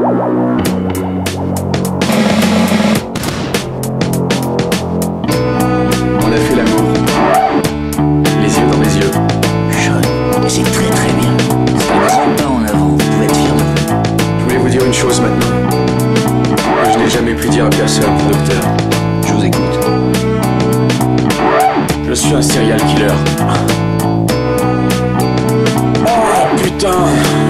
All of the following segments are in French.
On a fait l'amour. Les yeux dans les yeux. Jaune. C'est très très bien. C'est pas en avant, vous pouvez être fier de vous. Je voulais vous dire une chose maintenant. Je n'ai jamais pu dire à personne, docteur. Je vous écoute. Je suis un serial killer. Oh putain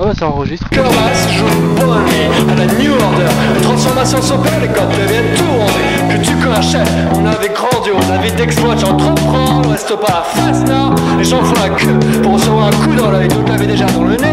Ah oh, bah ça enregistre. Corasse joue Bonnie à la New Order. Une transformation s'opère, les codes deviennent tournés. Que tu qu'un chef, on avait grandiose, la vie d'exploit, j'entreprends, on reste pas face nord. Les gens font la queue pour se un coup l'avait déjà dans le nez.